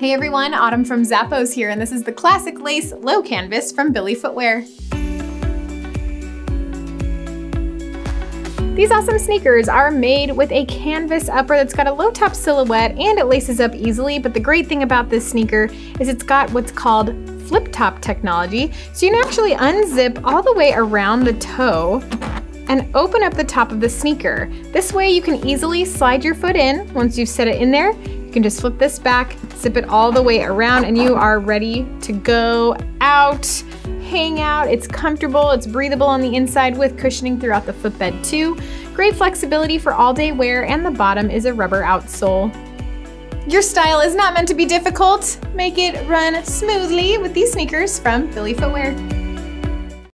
Hey everyone, Autumn from Zappos here, and this is the classic lace low canvas from Billy Footwear. These awesome sneakers are made with a canvas upper that's got a low top silhouette and it laces up easily, but the great thing about this sneaker is it's got what's called FlipTop technology. So you can actually unzip all the way around the toe and open up the top of the sneaker. This way you can easily slide your foot in once you've set it in there. You can just flip this back, zip it all the way around and you are ready to go out, hang out. It's comfortable, it's breathable on the inside with cushioning throughout the footbed too. Great flexibility for all day wear and the bottom is a rubber outsole. Your style is not meant to be difficult. Make it run smoothly with these sneakers from Billy Footwear.